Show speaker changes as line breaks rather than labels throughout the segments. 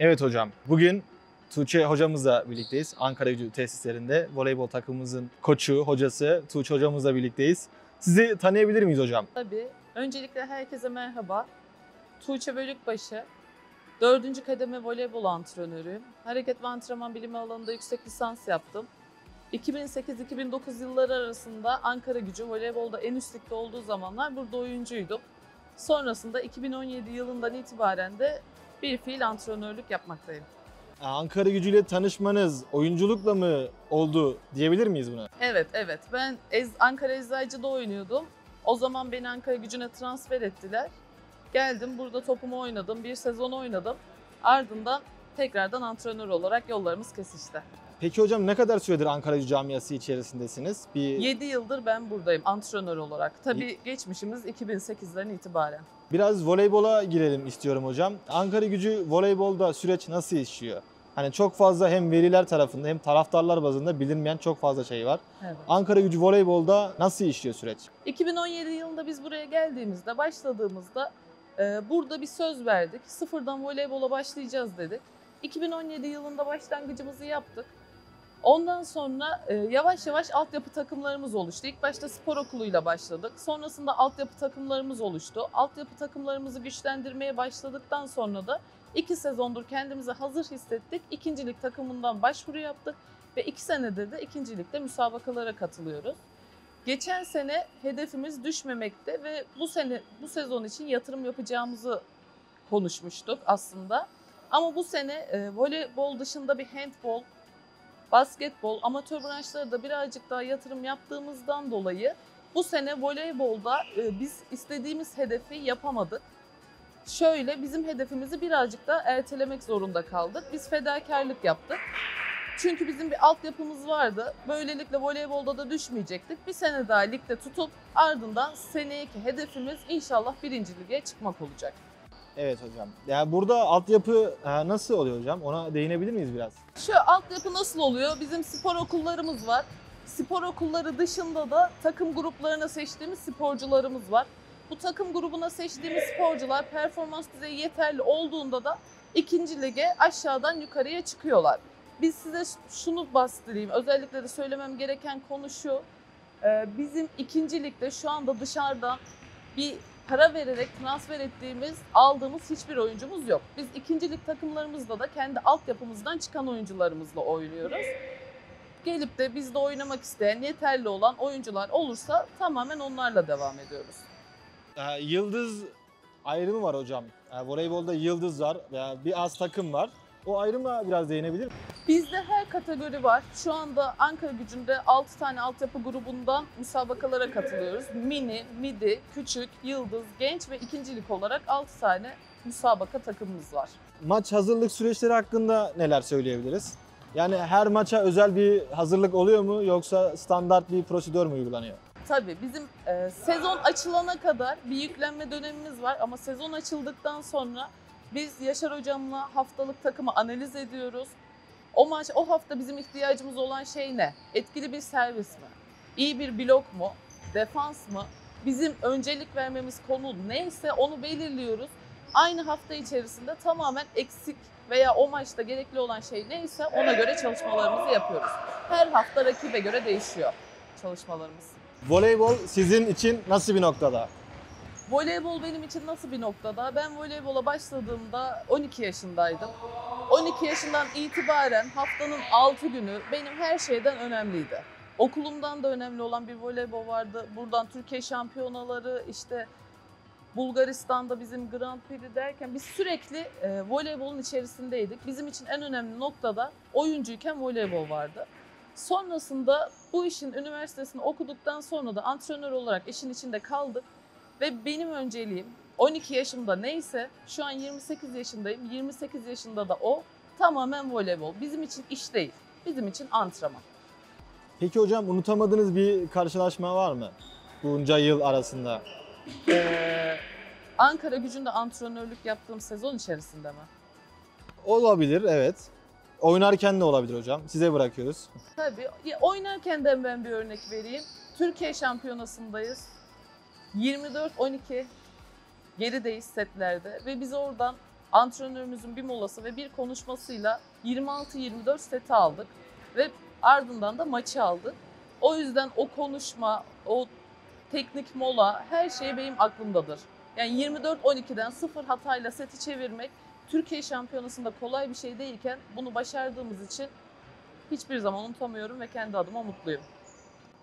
Evet hocam, bugün Tuğçe hocamızla birlikteyiz. Ankara Gücü tesislerinde voleybol takımımızın koçu, hocası Tuğçe hocamızla birlikteyiz. Sizi tanıyabilir miyiz hocam?
Tabii. Öncelikle herkese merhaba. Tuğçe Bölükbaşı. 4. kademe voleybol antrenörüyüm. Hareket ve antrenman bilimi alanında yüksek lisans yaptım. 2008-2009 yılları arasında Ankara gücü voleybolda en üst olduğu zamanlar burada oyuncuydum. Sonrasında 2017 yılından itibaren de bir fiil antrenörlük yapmaktayım.
Ankara gücüyle tanışmanız oyunculukla mı oldu diyebilir miyiz buna?
Evet, evet. Ben Ez- Ankara Eczacı'da oynuyordum. O zaman beni Ankara gücüne transfer ettiler. Geldim, burada topumu oynadım. Bir sezon oynadım. Ardından tekrardan antrenör olarak yollarımız kesişti.
Peki hocam ne kadar süredir Ankara Gücü camiası içerisindesiniz? Bir
7 yıldır ben buradayım antrenör olarak. Tabii geçmişimiz 2008'den itibaren.
biraz voleybola girelim istiyorum hocam. Ankara Gücü voleybolda süreç nasıl işliyor? Hani çok fazla hem veriler tarafında hem taraftarlar bazında bilinmeyen çok fazla şey var.
Evet.
Ankara Gücü voleybolda nasıl işliyor süreç?
2017 yılında biz buraya geldiğimizde, başladığımızda e, burada bir söz verdik. Sıfırdan voleybola başlayacağız dedik. 2017 yılında başlangıcımızı yaptık. Ondan sonra e, yavaş yavaş altyapı takımlarımız oluştu. İlk başta spor okuluyla başladık. Sonrasında altyapı takımlarımız oluştu. Altyapı takımlarımızı güçlendirmeye başladıktan sonra da iki sezondur kendimizi hazır hissettik. İkincilik takımından başvuru yaptık ve iki senedir de ikincilikte müsabakalara katılıyoruz. Geçen sene hedefimiz düşmemekte ve bu sene bu sezon için yatırım yapacağımızı konuşmuştuk aslında. Ama bu sene e, voleybol dışında bir handbol, basketbol, amatör branşlara da birazcık daha yatırım yaptığımızdan dolayı bu sene voleybolda e, biz istediğimiz hedefi yapamadık. Şöyle bizim hedefimizi birazcık daha ertelemek zorunda kaldık. Biz fedakarlık yaptık. Çünkü bizim bir altyapımız vardı. Böylelikle voleybolda da düşmeyecektik. Bir sene daha ligde tutup ardından seneki hedefimiz inşallah birinci lige çıkmak olacak.
Evet hocam. Yani burada altyapı nasıl oluyor hocam? Ona değinebilir miyiz biraz?
Şu altyapı nasıl oluyor? Bizim spor okullarımız var. Spor okulları dışında da takım gruplarına seçtiğimiz sporcularımız var. Bu takım grubuna seçtiğimiz sporcular performans düzeyi yeterli olduğunda da ikinci lige aşağıdan yukarıya çıkıyorlar. Biz size şunu bastırayım. Özellikle de söylemem gereken konu şu. Ee, Bizim ikinci ligde şu anda dışarıdan bir para vererek transfer ettiğimiz, aldığımız hiçbir oyuncumuz yok. Biz ikinci lig takımlarımızda da kendi altyapımızdan çıkan oyuncularımızla oynuyoruz. Gelip de bizde oynamak isteyen, yeterli olan oyuncular olursa tamamen onlarla devam ediyoruz.
E, yıldız ayrımı var hocam. E, voleybolda yıldız var veya bir az takım var. O ayrıma biraz değinebilir?
Bizde her kategori var. Şu anda Ankara gücünde 6 tane altyapı grubundan müsabakalara katılıyoruz. Mini, midi, küçük, yıldız, genç ve ikincilik olarak 6 tane müsabaka takımımız var.
Maç hazırlık süreçleri hakkında neler söyleyebiliriz? Yani her maça özel bir hazırlık oluyor mu yoksa standart bir prosedür mü uygulanıyor?
Tabii bizim e, sezon açılana kadar bir yüklenme dönemimiz var ama sezon açıldıktan sonra biz Yaşar hocamla haftalık takımı analiz ediyoruz. O maç o hafta bizim ihtiyacımız olan şey ne? Etkili bir servis mi? İyi bir blok mu? Defans mı? Bizim öncelik vermemiz konu neyse onu belirliyoruz. Aynı hafta içerisinde tamamen eksik veya o maçta gerekli olan şey neyse ona göre çalışmalarımızı yapıyoruz. Her hafta rakibe göre değişiyor çalışmalarımız.
Voleybol sizin için nasıl bir noktada?
Voleybol benim için nasıl bir noktada? Ben voleybola başladığımda 12 yaşındaydım. 12 yaşından itibaren haftanın 6 günü benim her şeyden önemliydi. Okulumdan da önemli olan bir voleybol vardı. Buradan Türkiye şampiyonaları, işte Bulgaristan'da bizim Grand Prix derken biz sürekli e, voleybolun içerisindeydik. Bizim için en önemli noktada oyuncuyken voleybol vardı. Sonrasında bu işin üniversitesini okuduktan sonra da antrenör olarak işin içinde kaldık. Ve benim önceliğim 12 yaşımda neyse şu an 28 yaşındayım. 28 yaşında da o tamamen voleybol. Bizim için iş değil. Bizim için antrenman.
Peki hocam unutamadığınız bir karşılaşma var mı? Bunca yıl arasında.
Ee, Ankara gücünde antrenörlük yaptığım sezon içerisinde mi?
Olabilir evet. Oynarken de olabilir hocam. Size bırakıyoruz.
Tabii. Oynarken de ben bir örnek vereyim. Türkiye şampiyonasındayız. 24-12 gerideyiz setlerde ve biz oradan antrenörümüzün bir molası ve bir konuşmasıyla 26-24 seti aldık ve ardından da maçı aldık. O yüzden o konuşma, o teknik mola her şey benim aklımdadır. Yani 24-12'den sıfır hatayla seti çevirmek Türkiye şampiyonasında kolay bir şey değilken bunu başardığımız için hiçbir zaman unutamıyorum ve kendi adıma mutluyum.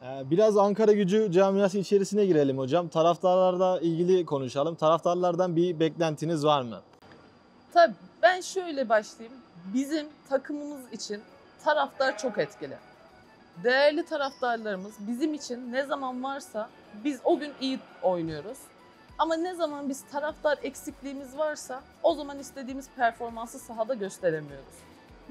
Ee, Biraz Ankara gücü camiası içerisine girelim hocam. Taraftarlarla ilgili konuşalım. Taraftarlardan bir beklentiniz var mı?
Tabii ben şöyle başlayayım. Bizim takımımız için taraftar çok etkili. Değerli taraftarlarımız bizim için ne zaman varsa biz o gün iyi oynuyoruz. Ama ne zaman biz taraftar eksikliğimiz varsa o zaman istediğimiz performansı sahada gösteremiyoruz.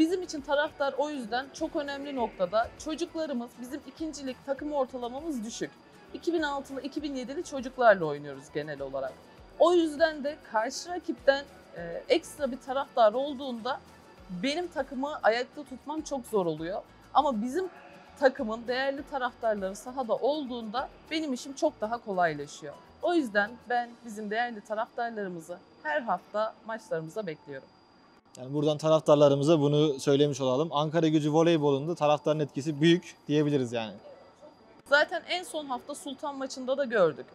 Bizim için taraftar o yüzden çok önemli noktada. Çocuklarımız, bizim ikincilik takım ortalamamız düşük. 2006'lı 2007'li çocuklarla oynuyoruz genel olarak. O yüzden de karşı rakipten e, ekstra bir taraftar olduğunda benim takımı ayakta tutmam çok zor oluyor. Ama bizim takımın değerli taraftarları sahada olduğunda benim işim çok daha kolaylaşıyor. O yüzden ben bizim değerli taraftarlarımızı her hafta maçlarımıza bekliyorum.
Yani buradan taraftarlarımıza bunu söylemiş olalım. Ankara gücü voleybolunda taraftarın etkisi büyük diyebiliriz yani.
Zaten en son hafta Sultan maçında da gördük.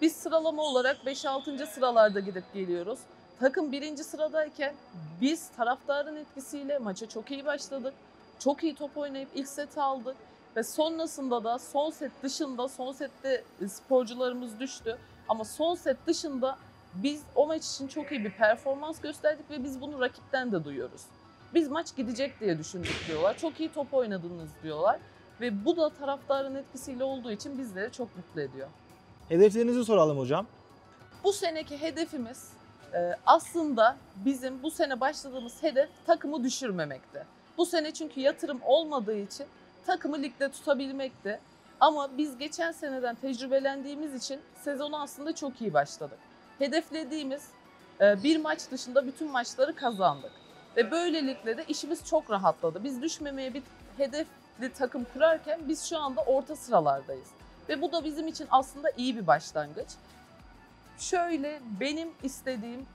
Biz sıralama olarak 5-6. sıralarda gidip geliyoruz. Takım birinci sıradayken biz taraftarın etkisiyle maça çok iyi başladık. Çok iyi top oynayıp ilk seti aldık. Ve sonrasında da son set dışında, son sette sporcularımız düştü. Ama son set dışında biz o maç için çok iyi bir performans gösterdik ve biz bunu rakipten de duyuyoruz. Biz maç gidecek diye düşündük diyorlar. Çok iyi top oynadınız diyorlar. Ve bu da taraftarın etkisiyle olduğu için bizleri çok mutlu ediyor.
Hedeflerinizi soralım hocam.
Bu seneki hedefimiz e, aslında bizim bu sene başladığımız hedef takımı düşürmemekti. Bu sene çünkü yatırım olmadığı için takımı ligde tutabilmekti. Ama biz geçen seneden tecrübelendiğimiz için sezonu aslında çok iyi başladık. Hedeflediğimiz e, bir maç dışında bütün maçları kazandık. Ve böylelikle de işimiz çok rahatladı. Biz düşmemeye bir hedefli takım kurarken biz şu anda orta sıralardayız. Ve bu da bizim için aslında iyi bir başlangıç. Şöyle benim istediğim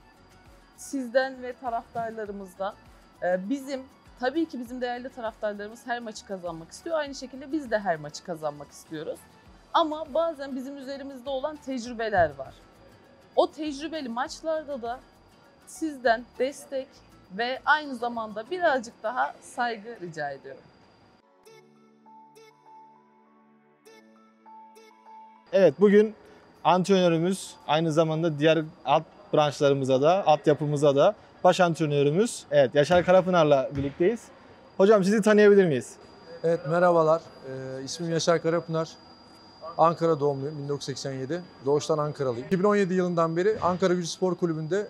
sizden ve taraftarlarımızdan e, bizim tabii ki bizim değerli taraftarlarımız her maçı kazanmak istiyor. Aynı şekilde biz de her maçı kazanmak istiyoruz. Ama bazen bizim üzerimizde olan tecrübeler var. O tecrübeli maçlarda da sizden destek ve aynı zamanda birazcık daha saygı rica ediyorum.
Evet bugün antrenörümüz aynı zamanda diğer alt branşlarımıza da, altyapımıza da baş antrenörümüz. Evet Yaşar Karapınar'la birlikteyiz. Hocam sizi tanıyabilir miyiz?
Evet merhabalar. Ee, ismim Yaşar Karapınar. Ankara doğumluyum 1987. Doğuştan Ankaralıyım. 2017 yılından beri Ankara Gücü Spor Kulübü'nde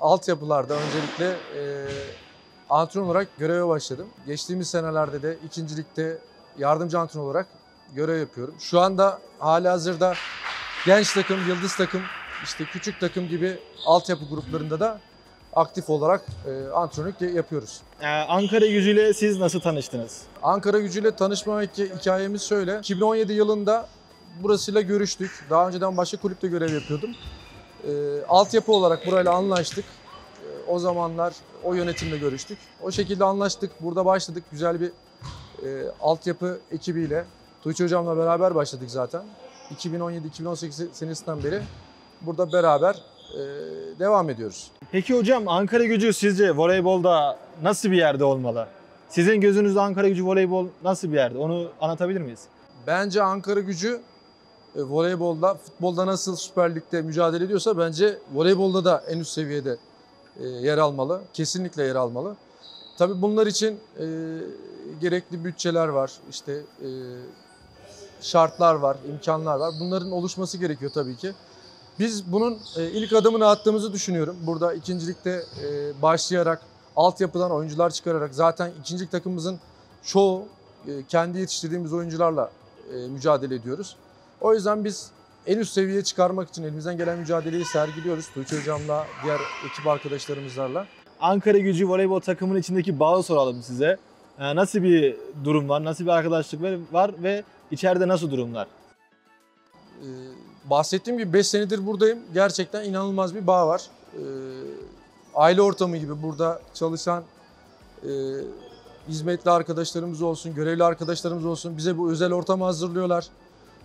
altyapılarda öncelikle e, antrenör olarak göreve başladım. Geçtiğimiz senelerde de ikincilikte yardımcı antrenör olarak görev yapıyorum. Şu anda hala hazırda genç takım, yıldız takım, işte küçük takım gibi altyapı gruplarında da aktif olarak e, antrenörlük yapıyoruz.
Ee, Ankara gücüyle siz nasıl tanıştınız?
Ankara gücüyle tanışma hik- hikayemiz şöyle. 2017 yılında burasıyla görüştük. Daha önceden başka kulüpte görev yapıyordum. Ee, altyapı olarak burayla anlaştık. Ee, o zamanlar o yönetimle görüştük. O şekilde anlaştık. Burada başladık. Güzel bir e, altyapı ekibiyle. Tuğçe Hocam'la beraber başladık zaten. 2017-2018 senesinden beri burada beraber e, devam ediyoruz.
Peki hocam Ankara gücü sizce voleybolda nasıl bir yerde olmalı? Sizin gözünüzde Ankara gücü voleybol nasıl bir yerde? Onu anlatabilir miyiz?
Bence Ankara gücü e, voleybolda, futbolda nasıl Süper Lig'de mücadele ediyorsa bence voleybolda da en üst seviyede e, yer almalı. Kesinlikle yer almalı. Tabii bunlar için e, gerekli bütçeler var, işte e, şartlar var, imkanlar var. Bunların oluşması gerekiyor tabii ki. Biz bunun e, ilk adımını attığımızı düşünüyorum. Burada ikincilikte e, başlayarak, altyapıdan oyuncular çıkararak zaten ikincilik takımımızın çoğu e, kendi yetiştirdiğimiz oyuncularla e, mücadele ediyoruz. O yüzden biz en üst seviyeye çıkarmak için elimizden gelen mücadeleyi sergiliyoruz. Tuğçe Hocam'la, diğer ekip arkadaşlarımızlarla.
Ankara gücü voleybol takımının içindeki bağı soralım size. Ee, nasıl bir durum var? Nasıl bir arkadaşlık var- var ve içeride nasıl durumlar?
Ee, bahsettiğim gibi 5 senedir buradayım. Gerçekten inanılmaz bir bağ var. Ee, aile ortamı gibi burada çalışan e, hizmetli arkadaşlarımız olsun, görevli arkadaşlarımız olsun bize bu özel ortamı hazırlıyorlar.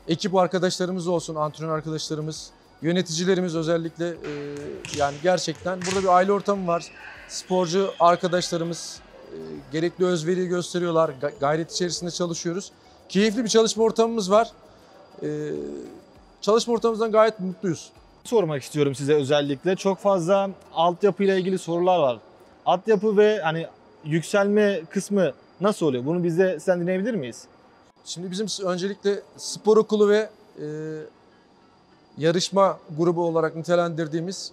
Ekip arkadaşlarımız olsun, antrenör arkadaşlarımız, yöneticilerimiz özellikle e, yani gerçekten burada bir aile ortamı var. Sporcu arkadaşlarımız e, gerekli özveriyi gösteriyorlar. Ga- gayret içerisinde çalışıyoruz. Keyifli bir çalışma ortamımız var. E, çalışma ortamımızdan gayet mutluyuz.
sormak istiyorum size özellikle. Çok fazla altyapıyla ilgili sorular var. Altyapı ve hani yükselme kısmı nasıl oluyor? Bunu bize sen dinleyebilir miyiz?
Şimdi bizim öncelikle spor okulu ve e, yarışma grubu olarak nitelendirdiğimiz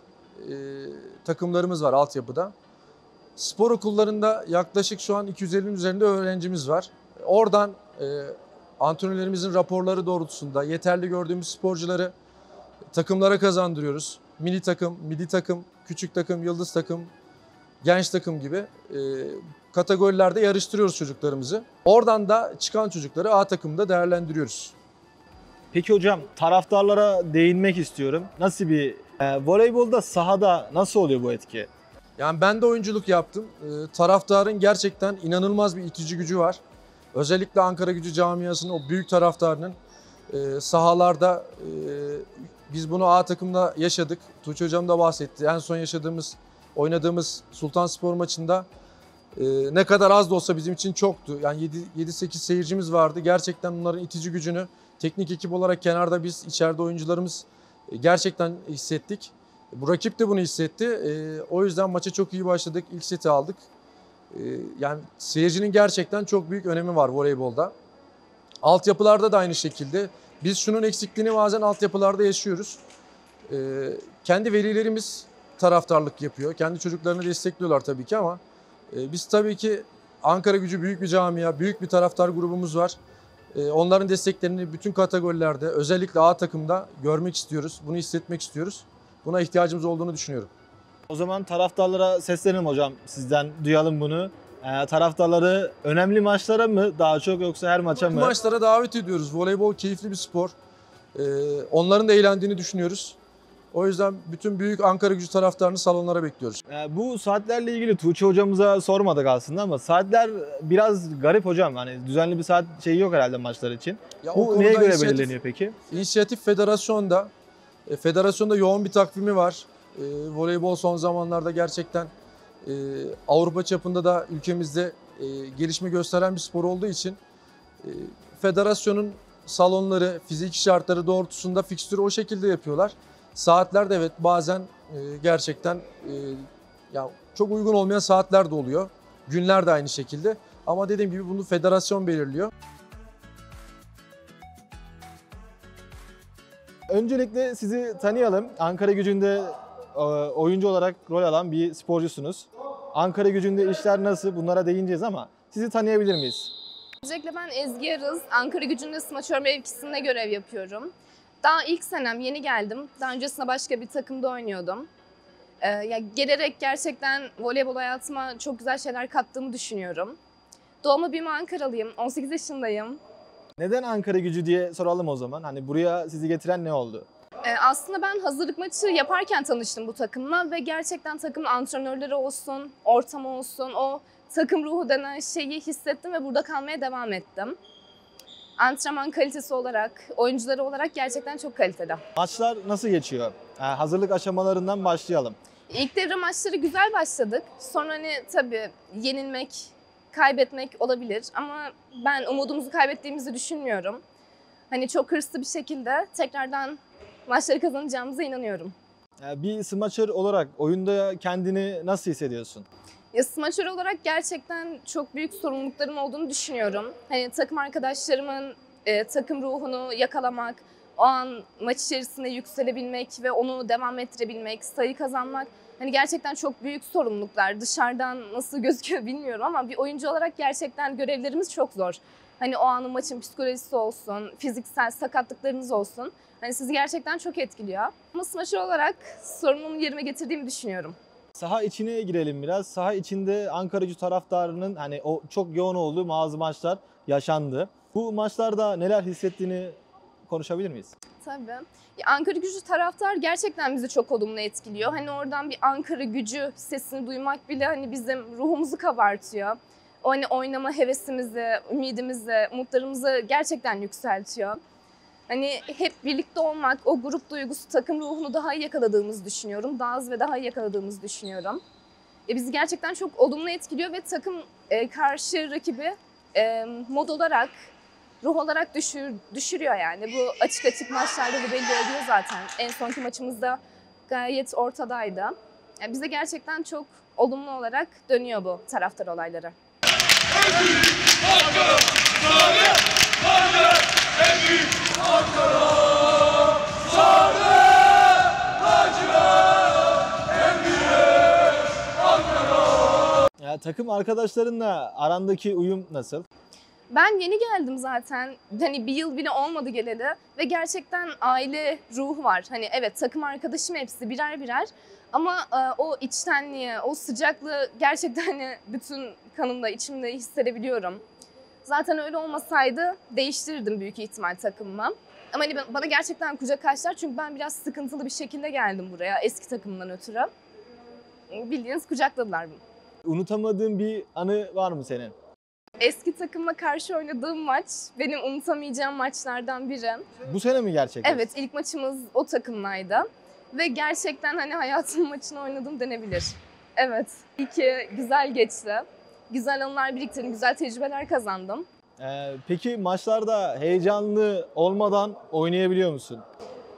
e, takımlarımız var altyapıda. Spor okullarında yaklaşık şu an 250'nin üzerinde öğrencimiz var. Oradan e, antrenörlerimizin raporları doğrultusunda yeterli gördüğümüz sporcuları takımlara kazandırıyoruz. Mini takım, milli takım, küçük takım, yıldız takım, genç takım gibi e, kategorilerde yarıştırıyoruz çocuklarımızı. Oradan da çıkan çocukları A takımda değerlendiriyoruz.
Peki hocam taraftarlara değinmek istiyorum. Nasıl bir e, voleybolda sahada nasıl oluyor bu etki?
Yani ben de oyunculuk yaptım. Ee, taraftarın gerçekten inanılmaz bir itici gücü var. Özellikle Ankara Gücü camiasının o büyük taraftarının e, sahalarda e, biz bunu A takımda yaşadık. Tuğçe Hocam da bahsetti. En son yaşadığımız, oynadığımız Sultan Spor maçında e, ne kadar az da olsa bizim için çoktu. Yani 7-8 seyircimiz vardı. Gerçekten bunların itici gücünü teknik ekip olarak kenarda biz içeride oyuncularımız e, gerçekten hissettik. Bu rakip de bunu hissetti. Ee, o yüzden maça çok iyi başladık. İlk seti aldık. Ee, yani seyircinin gerçekten çok büyük önemi var voleybolda. Altyapılarda da aynı şekilde. Biz şunun eksikliğini bazen altyapılarda yaşıyoruz. Ee, kendi velilerimiz taraftarlık yapıyor. Kendi çocuklarını destekliyorlar tabii ki ama biz tabii ki Ankara gücü büyük bir camia, büyük bir taraftar grubumuz var. Ee, onların desteklerini bütün kategorilerde, özellikle A takımda görmek istiyoruz. Bunu hissetmek istiyoruz. Buna ihtiyacımız olduğunu düşünüyorum.
O zaman taraftarlara seslenelim hocam. Sizden duyalım bunu. E, taraftarları önemli maçlara mı daha çok yoksa her maça
Bu
mı?
maçlara davet ediyoruz. Voleybol keyifli bir spor. Ee, onların da eğlendiğini düşünüyoruz. O yüzden bütün büyük Ankara gücü taraftarını salonlara bekliyoruz.
E, bu saatlerle ilgili Tuğçe hocamıza sormadık aslında ama saatler biraz garip hocam. Hani düzenli bir saat şeyi yok herhalde maçlar için.
Ya
Bu neye göre belirleniyor peki?
İnisiyatif federasyonda. E, federasyonda yoğun bir takvimi var. E, voleybol son zamanlarda gerçekten e, Avrupa çapında da ülkemizde e, gelişme gösteren bir spor olduğu için e, federasyonun salonları, fiziki şartları doğrultusunda fikstürü o şekilde yapıyorlar. Saatler de evet bazen e, gerçekten e, ya çok uygun olmayan saatler de oluyor. Günler de aynı şekilde. Ama dediğim gibi bunu federasyon belirliyor.
Öncelikle sizi tanıyalım. Ankara gücünde e, oyuncu olarak rol alan bir sporcusunuz. Ankara gücünde işler nasıl bunlara değineceğiz ama sizi tanıyabilir miyiz?
Öncelikle ben Ezgi Yarız. Ankara gücünde smaçör mevkisinde görev yapıyorum. Daha ilk senem yeni geldim. Daha öncesinde başka bir takımda oynuyordum. Ee, ya gelerek gerçekten voleybol hayatıma çok güzel şeyler kattığımı düşünüyorum. Doğma büyüme Ankaralıyım. 18 yaşındayım.
Neden Ankara gücü diye soralım o zaman. Hani buraya sizi getiren ne oldu?
Ee, aslında ben hazırlık maçı yaparken tanıştım bu takımla ve gerçekten takımın antrenörleri olsun, ortamı olsun, o takım ruhu denen şeyi hissettim ve burada kalmaya devam ettim. Antrenman kalitesi olarak, oyuncuları olarak gerçekten çok kaliteli.
Maçlar nasıl geçiyor? E, hazırlık aşamalarından başlayalım.
İlk devre maçları güzel başladık. Sonra hani tabii yenilmek, kaybetmek olabilir ama ben umudumuzu kaybettiğimizi düşünmüyorum. Hani çok hırslı bir şekilde tekrardan maçları kazanacağımıza inanıyorum.
E, bir smaçör olarak oyunda kendini nasıl hissediyorsun?
Ya smaçör olarak gerçekten çok büyük sorumluluklarım olduğunu düşünüyorum. Hani takım arkadaşlarımın e, takım ruhunu yakalamak, o an maç içerisinde yükselebilmek ve onu devam ettirebilmek, sayı kazanmak hani gerçekten çok büyük sorumluluklar. Dışarıdan nasıl gözüküyor bilmiyorum ama bir oyuncu olarak gerçekten görevlerimiz çok zor. Hani o anın maçın psikolojisi olsun, fiziksel sakatlıklarınız olsun. Hani sizi gerçekten çok etkiliyor. Ama smaçör olarak sorumluluğumu yerime getirdiğimi düşünüyorum.
Saha içine girelim biraz. Saha içinde Ankara gücü taraftarının hani o çok yoğun olduğu bazı maçlar yaşandı. Bu maçlarda neler hissettiğini konuşabilir miyiz?
Tabii. Ya Ankara gücü taraftar gerçekten bizi çok olumlu etkiliyor. Hani oradan bir Ankara gücü sesini duymak bile hani bizim ruhumuzu kabartıyor. O hani oynama hevesimizi, ümidimizi, umutlarımızı gerçekten yükseltiyor. Hani hep birlikte olmak, o grup duygusu, takım ruhunu daha iyi yakaladığımızı düşünüyorum. Daha az ve daha iyi yakaladığımızı düşünüyorum. E, bizi gerçekten çok olumlu etkiliyor ve takım e, karşı rakibi e, mod olarak, ruh olarak düşür, düşürüyor yani. Bu açık açık maçlarda da belli oluyor zaten. En sonki maçımızda gayet ortadaydı. Yani bize gerçekten çok olumlu olarak dönüyor bu taraftar olayları.
Ya, takım arkadaşlarınla arandaki uyum nasıl?
Ben yeni geldim zaten. Hani bir yıl bile olmadı geleli ve gerçekten aile ruhu var. Hani evet takım arkadaşım hepsi birer birer ama e, o içtenliği, o sıcaklığı gerçekten hani bütün kanımda, içimde hissedebiliyorum. Zaten öyle olmasaydı değiştirirdim büyük ihtimal takımımı. Ama hani bana gerçekten kucak açtılar çünkü ben biraz sıkıntılı bir şekilde geldim buraya eski takımımdan ötürü. Bildiğiniz kucakladılar beni.
Unutamadığın bir anı var mı senin?
Eski takımla karşı oynadığım maç benim unutamayacağım maçlardan biri.
Bu sene mi gerçekten?
Evet ilk maçımız o takımlaydı. Ve gerçekten hani hayatım maçını oynadım denebilir. Evet. İyi ki güzel geçti. Güzel anılar biriktirdim, güzel tecrübeler kazandım.
Ee, peki maçlarda heyecanlı olmadan oynayabiliyor musun?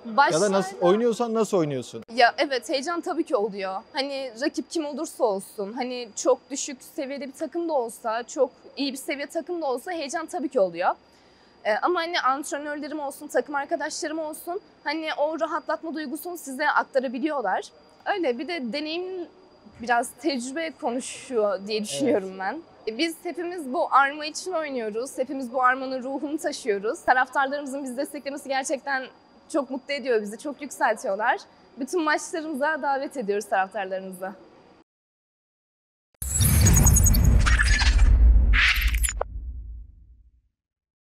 Ya da nasıl
Başlarda-
oynuyorsan nasıl oynuyorsun?
Ya evet heyecan tabii ki oluyor. Hani rakip kim olursa olsun, hani çok düşük seviyede bir takım da olsa, çok iyi bir seviye takım da olsa heyecan tabii ki oluyor. Ee, ama hani antrenörlerim olsun, takım arkadaşlarım olsun, hani o rahatlatma duygusunu size aktarabiliyorlar. Öyle bir de deneyim biraz tecrübe konuşuyor diye düşünüyorum ben. E, Biz hepimiz bu arma için oynuyoruz. Hepimiz bu armanın ruhunu taşıyoruz. Taraftarlarımızın bizi desteklemesi gerçekten çok mutlu ediyor bizi, çok yükseltiyorlar. Bütün maçlarımıza davet ediyoruz taraftarlarımızı.